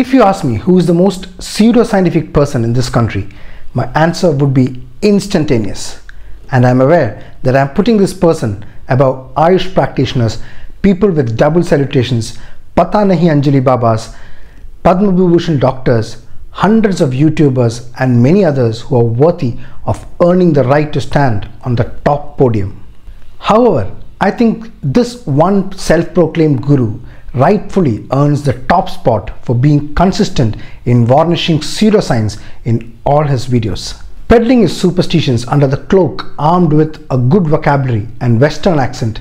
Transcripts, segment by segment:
If you ask me who is the most pseudoscientific person in this country, my answer would be instantaneous. And I'm aware that I'm putting this person above Ayush practitioners, people with double salutations, Pata Nahi Anjali Babas, Padma doctors, hundreds of YouTubers, and many others who are worthy of earning the right to stand on the top podium. However, I think this one self proclaimed guru rightfully earns the top spot for being consistent in varnishing pseudoscience in all his videos. Peddling his superstitions under the cloak armed with a good vocabulary and western accent,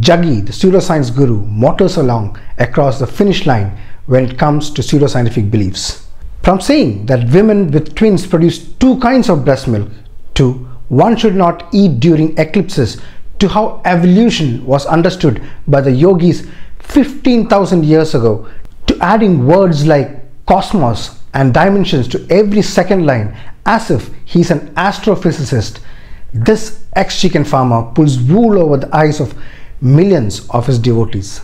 Jaggi, the pseudoscience guru, motors along across the finish line when it comes to pseudoscientific beliefs. From saying that women with twins produce two kinds of breast milk to one should not eat during eclipses to how evolution was understood by the yogis 15,000 years ago to adding words like cosmos and dimensions to every second line as if he's an astrophysicist, this ex-chicken farmer pulls wool over the eyes of millions of his devotees.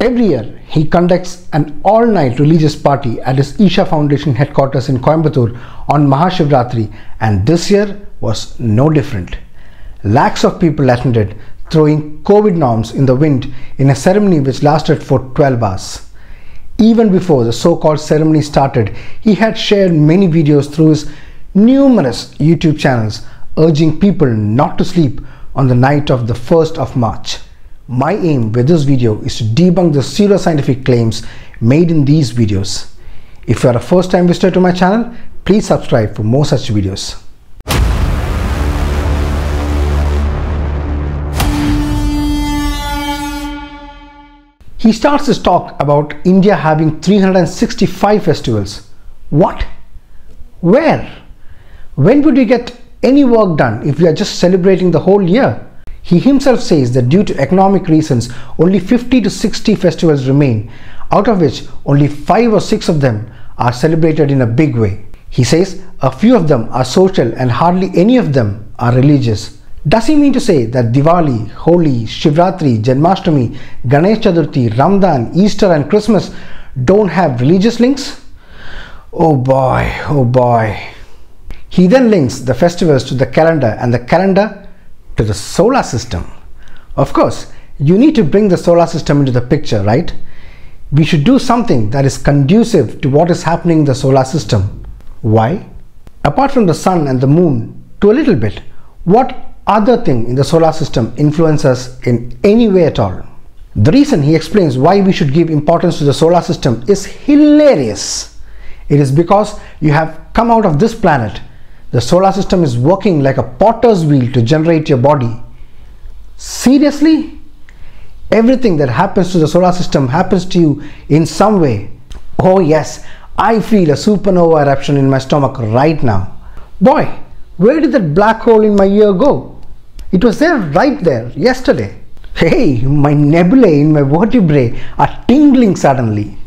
Every year, he conducts an all-night religious party at his Isha Foundation headquarters in Coimbatore on Mahashivratri and this year was no different. Lakhs of people attended throwing COVID norms in the wind in a ceremony which lasted for 12 hours. Even before the so-called ceremony started, he had shared many videos through his numerous YouTube channels urging people not to sleep on the night of the 1st of March. My aim with this video is to debunk the pseudoscientific claims made in these videos. If you are a first time visitor to my channel, please subscribe for more such videos. He starts his talk about India having 365 festivals. What? Where? When would you get any work done if we are just celebrating the whole year? He himself says that due to economic reasons, only 50 to 60 festivals remain, out of which only 5 or 6 of them are celebrated in a big way. He says a few of them are social and hardly any of them are religious. Does he mean to say that Diwali, Holi, Shivratri, Janmashtami, Ganesh Chaturthi, Ramadan, Easter and Christmas don't have religious links? Oh boy, oh boy. He then links the festivals to the calendar and the calendar to the solar system. Of course, you need to bring the solar system into the picture, right? We should do something that is conducive to what is happening in the solar system. Why? Apart from the sun and the moon, to a little bit, what other thing in the solar system influence us in any way at all. The reason he explains why we should give importance to the solar system is hilarious. It is because you have come out of this planet. The solar system is working like a potter's wheel to generate your body. Seriously? Everything that happens to the solar system happens to you in some way. Oh yes, I feel a supernova eruption in my stomach right now. Boy, where did that black hole in my ear go? It was there right there yesterday. Hey, my nebulae in my vertebrae are tingling suddenly.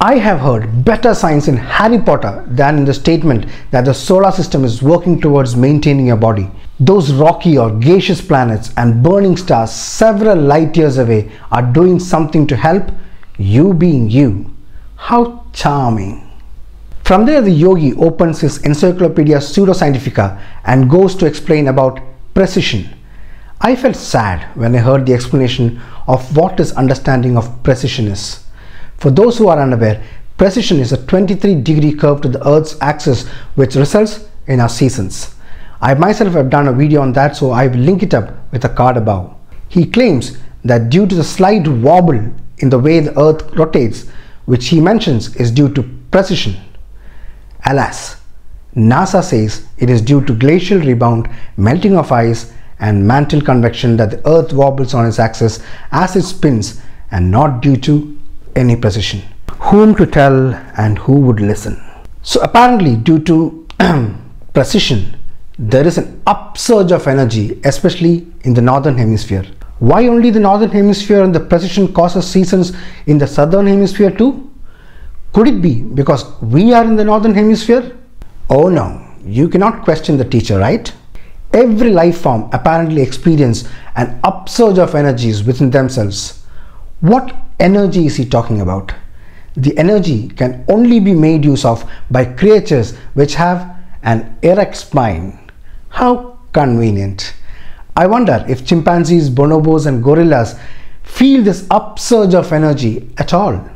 I have heard better science in Harry Potter than in the statement that the solar system is working towards maintaining your body. Those rocky or gaseous planets and burning stars several light years away are doing something to help you being you. How charming. From there, the yogi opens his Encyclopedia Pseudoscientifica and goes to explain about precision. I felt sad when I heard the explanation of what his understanding of precision is. For those who are unaware, precision is a 23 degree curve to the earth's axis which results in our seasons. I myself have done a video on that so I will link it up with a card above. He claims that due to the slight wobble in the way the earth rotates, which he mentions is due to precision. Alas, NASA says it is due to glacial rebound, melting of ice and mantle convection that the earth wobbles on its axis as it spins and not due to any precision. Whom to tell and who would listen? So apparently due to precision, there is an upsurge of energy, especially in the northern hemisphere. Why only the northern hemisphere and the precision causes seasons in the southern hemisphere too? Could it be because we are in the northern hemisphere? Oh no, you cannot question the teacher, right? Every life form apparently experience an upsurge of energies within themselves. What energy is he talking about? the energy can only be made use of by creatures which have an erect spine. How convenient. I wonder if chimpanzees, bonobos and gorillas feel this upsurge of energy at all.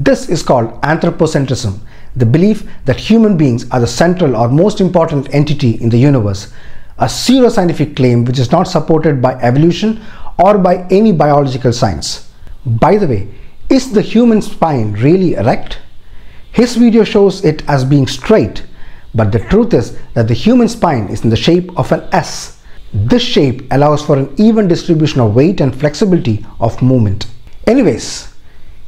This is called anthropocentrism, the belief that human beings are the central or most important entity in the universe, a pseudoscientific claim which is not supported by evolution or by any biological science. By the way, is the human spine really erect? His video shows it as being straight, but the truth is that the human spine is in the shape of an S. This shape allows for an even distribution of weight and flexibility of movement. Anyways,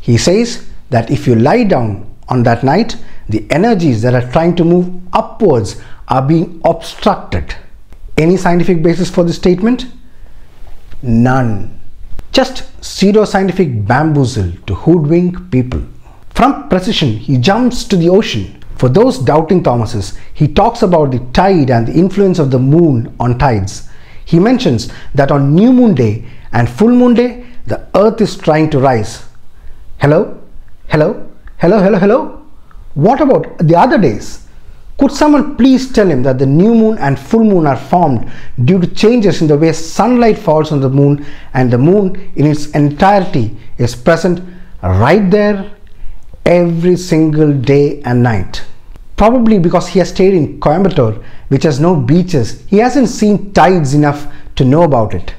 he says that if you lie down on that night, the energies that are trying to move upwards are being obstructed. Any scientific basis for this statement? None just pseudo-scientific bamboozle to hoodwink people. From precision, he jumps to the ocean. For those doubting Thomases, he talks about the tide and the influence of the moon on tides. He mentions that on new moon day and full moon day, the earth is trying to rise. Hello? Hello? Hello? Hello? Hello? What about the other days? Could someone please tell him that the new moon and full moon are formed due to changes in the way sunlight falls on the moon and the moon in its entirety is present right there every single day and night? Probably because he has stayed in Coimbatore, which has no beaches, he hasn't seen tides enough to know about it.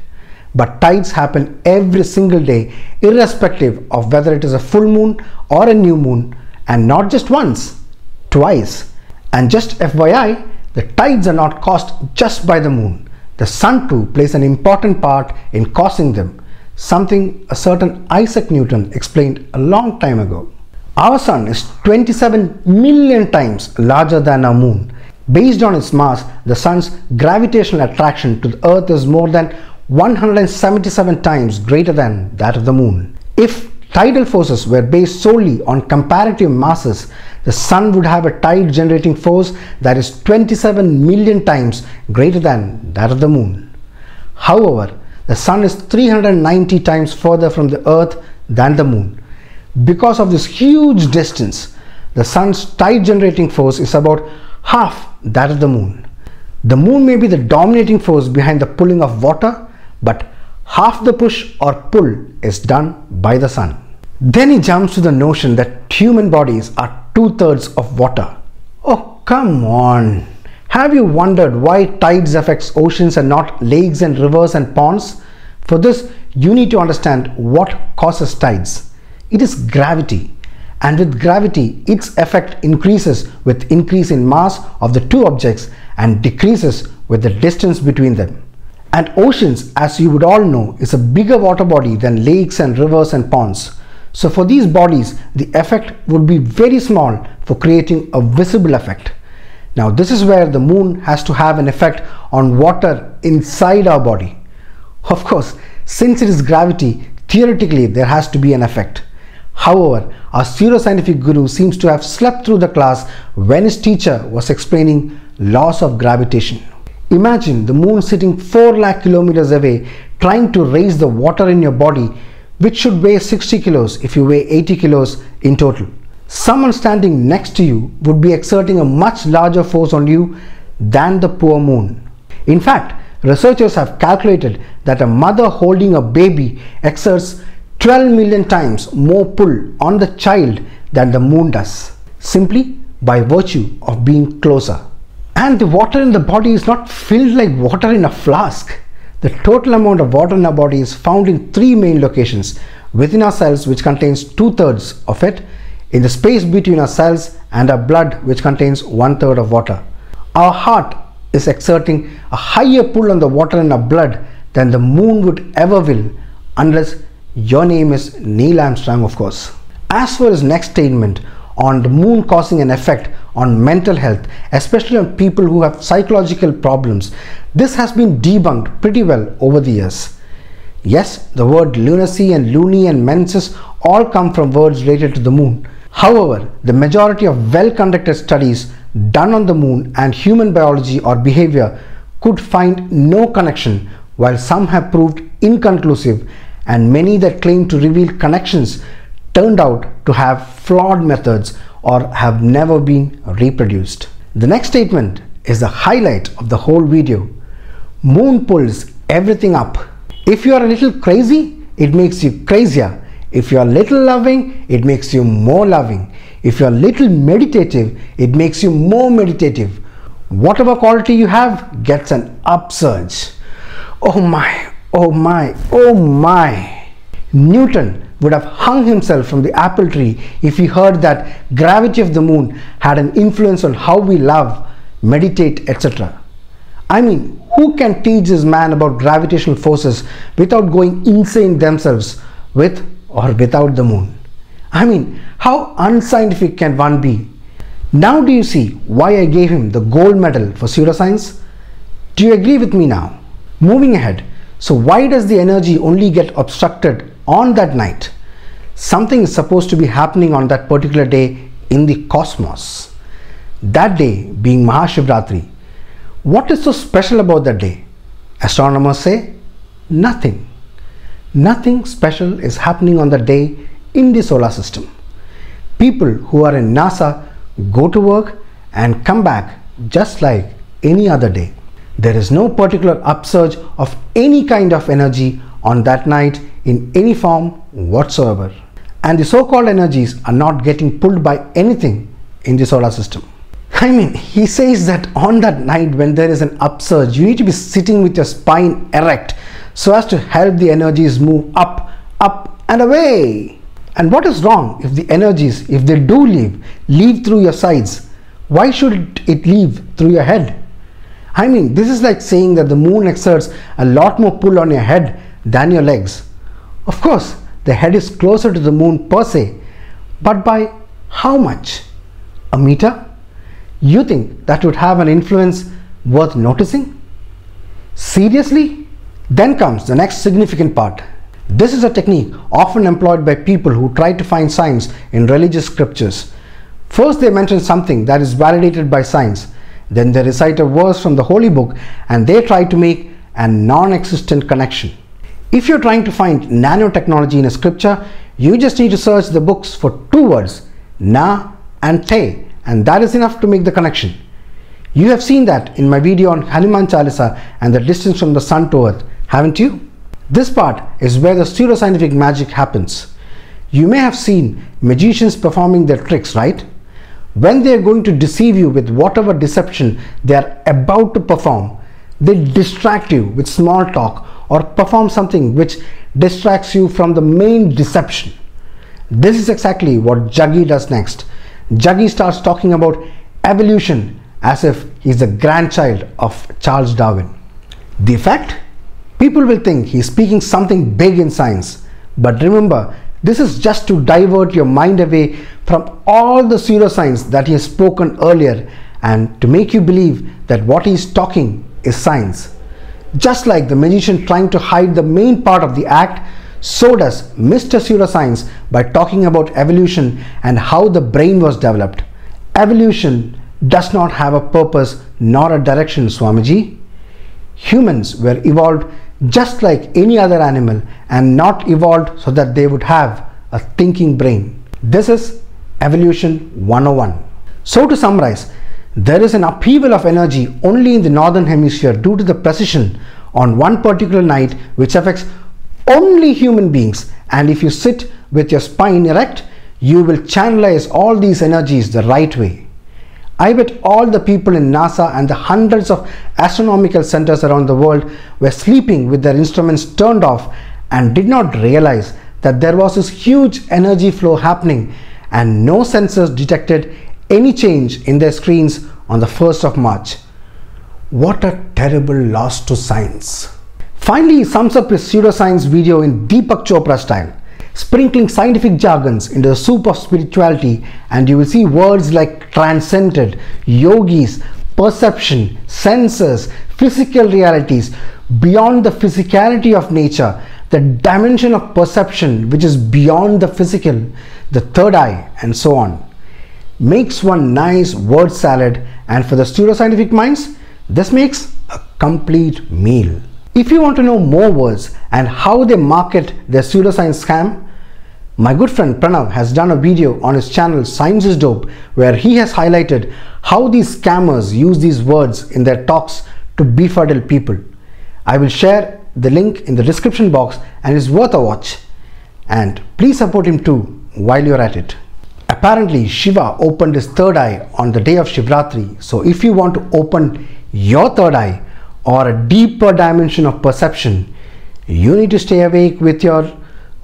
But tides happen every single day, irrespective of whether it is a full moon or a new moon, and not just once, twice and just FYI, the tides are not caused just by the moon. The sun too plays an important part in causing them, something a certain Isaac Newton explained a long time ago. Our sun is 27 million times larger than our moon. Based on its mass, the sun's gravitational attraction to the earth is more than 177 times greater than that of the moon. If tidal forces were based solely on comparative masses, the sun would have a tide generating force that is 27 million times greater than that of the moon. However, the sun is 390 times further from the earth than the moon. Because of this huge distance, the sun's tide generating force is about half that of the moon. The moon may be the dominating force behind the pulling of water, but half the push or pull is done by the sun. Then he jumps to the notion that human bodies are two thirds of water. Oh, come on. Have you wondered why tides affects oceans and not lakes and rivers and ponds? For this, you need to understand what causes tides. It is gravity. And with gravity, its effect increases with increase in mass of the two objects and decreases with the distance between them. And oceans, as you would all know, is a bigger water body than lakes and rivers and ponds. So for these bodies, the effect would be very small for creating a visible effect. Now this is where the moon has to have an effect on water inside our body. Of course, since it is gravity, theoretically there has to be an effect. However, our pseudoscientific guru seems to have slept through the class when his teacher was explaining laws of gravitation. Imagine the moon sitting 4 lakh kilometers away trying to raise the water in your body which should weigh 60 kilos if you weigh 80 kilos in total. Someone standing next to you would be exerting a much larger force on you than the poor moon. In fact, researchers have calculated that a mother holding a baby exerts 12 million times more pull on the child than the moon does, simply by virtue of being closer. And the water in the body is not filled like water in a flask. The total amount of water in our body is found in three main locations within our cells which contains two-thirds of it, in the space between our cells and our blood which contains one-third of water. Our heart is exerting a higher pull on the water in our blood than the moon would ever will unless your name is Neil Armstrong of course. As for his next statement on the moon causing an effect on mental health, especially on people who have psychological problems. This has been debunked pretty well over the years. Yes, the word lunacy and loony and menses all come from words related to the moon. However, the majority of well-conducted studies done on the moon and human biology or behavior could find no connection while some have proved inconclusive and many that claim to reveal connections turned out to have flawed methods or have never been reproduced. The next statement is the highlight of the whole video. Moon pulls everything up. If you are a little crazy, it makes you crazier. If you are little loving, it makes you more loving. If you are little meditative, it makes you more meditative. Whatever quality you have gets an upsurge. Oh my, oh my, oh my. Newton would have hung himself from the apple tree if he heard that gravity of the moon had an influence on how we love, meditate, etc. I mean, who can teach this man about gravitational forces without going insane themselves with or without the moon? I mean, how unscientific can one be? Now do you see why I gave him the gold medal for pseudoscience? Do you agree with me now? Moving ahead, so why does the energy only get obstructed on that night? Something is supposed to be happening on that particular day in the cosmos. That day being Mahashivratri. What is so special about that day? Astronomers say nothing. Nothing special is happening on that day in the solar system. People who are in NASA go to work and come back just like any other day. There is no particular upsurge of any kind of energy on that night in any form whatsoever. And the so-called energies are not getting pulled by anything in the solar system. I mean, he says that on that night when there is an upsurge, you need to be sitting with your spine erect so as to help the energies move up, up and away. And what is wrong if the energies, if they do leave, leave through your sides? Why should it leave through your head? I mean, this is like saying that the moon exerts a lot more pull on your head than your legs. Of course, the head is closer to the moon per se, but by how much? A meter? You think that would have an influence worth noticing? Seriously? Then comes the next significant part this is a technique often employed by people who try to find signs in religious scriptures. First, they mention something that is validated by science. Then they recite a verse from the Holy Book and they try to make a non existent connection. If you're trying to find nanotechnology in a scripture, you just need to search the books for two words, na and te, and that is enough to make the connection. You have seen that in my video on Hanuman Chalisa and the distance from the sun to earth, haven't you? This part is where the pseudoscientific magic happens. You may have seen magicians performing their tricks, right? When they are going to deceive you with whatever deception they are about to perform, they distract you with small talk or perform something which distracts you from the main deception. This is exactly what Jaggi does next. Jaggi starts talking about evolution as if he's the grandchild of Charles Darwin. The effect? People will think he's speaking something big in science. But remember, this is just to divert your mind away from all the pseudoscience that he has spoken earlier and to make you believe that what he is talking is science. Just like the magician trying to hide the main part of the act, so does Mr. Pseudoscience by talking about evolution and how the brain was developed. Evolution does not have a purpose nor a direction, Swamiji. Humans were evolved just like any other animal and not evolved so that they would have a thinking brain. This is evolution 101. So to summarize, there is an upheaval of energy only in the northern hemisphere due to the precision on one particular night which affects only human beings and if you sit with your spine erect, you will channelize all these energies the right way. I bet all the people in NASA and the hundreds of astronomical centers around the world were sleeping with their instruments turned off and did not realize that there was this huge energy flow happening and no sensors detected any change in their screens on the 1st of March. What a terrible loss to science. Finally, he sums up his pseudoscience video in Deepak Chopra style sprinkling scientific jargons into the soup of spirituality and you will see words like transcended, yogis, perception, senses, physical realities, beyond the physicality of nature, the dimension of perception which is beyond the physical, the third eye and so on. Makes one nice word salad and for the pseudoscientific minds, this makes a complete meal. If you want to know more words and how they market their pseudoscience scam, My good friend Pranav has done a video on his channel Science is Dope where he has highlighted how these scammers use these words in their talks to befuddle people. I will share the link in the description box and it's worth a watch. And please support him too while you're at it. Apparently Shiva opened his third eye on the day of Shivratri. So if you want to open your third eye or a deeper dimension of perception, you need to stay awake with your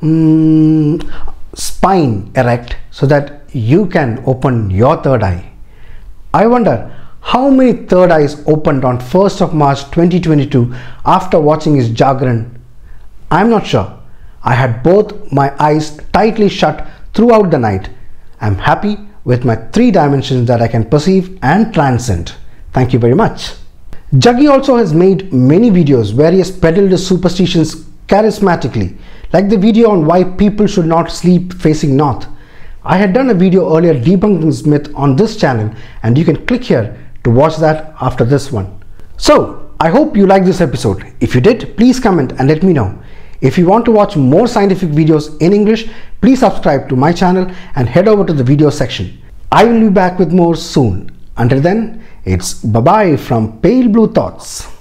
mm, spine erect so that you can open your third eye. I wonder how many third eyes opened on 1st of March 2022 after watching his Jagran? I'm not sure. I had both my eyes tightly shut throughout the night. I'm happy with my three dimensions that I can perceive and transcend. Thank you very much. Jaggi also has made many videos where he has peddled his superstitions charismatically, like the video on why people should not sleep facing north. I had done a video earlier debunking this myth on this channel and you can click here to watch that after this one. So I hope you like this episode. If you did, please comment and let me know. If you want to watch more scientific videos in English, please subscribe to my channel and head over to the video section. I will be back with more soon. Until then, it's bye-bye from Pale Blue Thoughts.